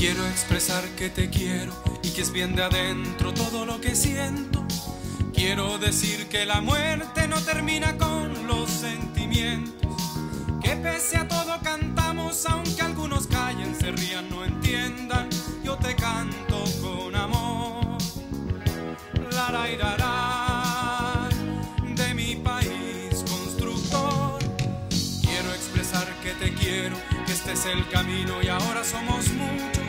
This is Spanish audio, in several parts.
Quiero expresar que te quiero y que es bien de adentro todo lo que siento. Quiero decir que la muerte no termina con los sentimientos. Que pese a todo cantamos, aunque algunos callen, se rían, no entiendan. Yo te canto con amor. La, la, la, la, que te quiero, que este es el camino y ahora somos muchos.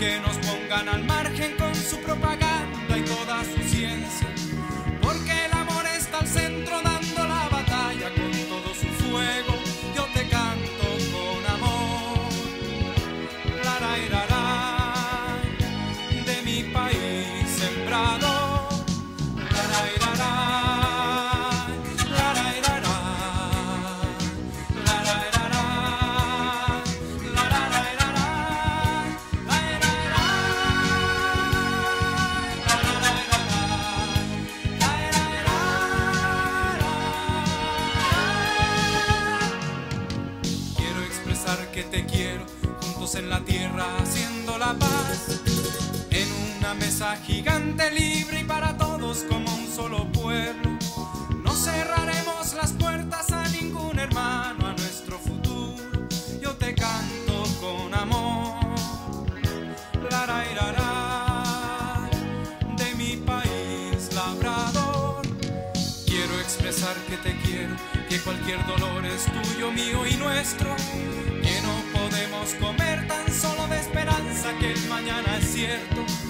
Aunque nos pongan al margen con su propaganda en la tierra haciendo la paz. En una mesa gigante, libre y para todos como un solo pueblo. No cerraremos las puertas a ningún hermano, a nuestro futuro. Yo te canto con amor. La, la, la, de mi país labrador. Quiero expresar que te quiero, que cualquier dolor es tuyo, mío y nuestro. Comer tan solo de esperanza que el mañana es cierto.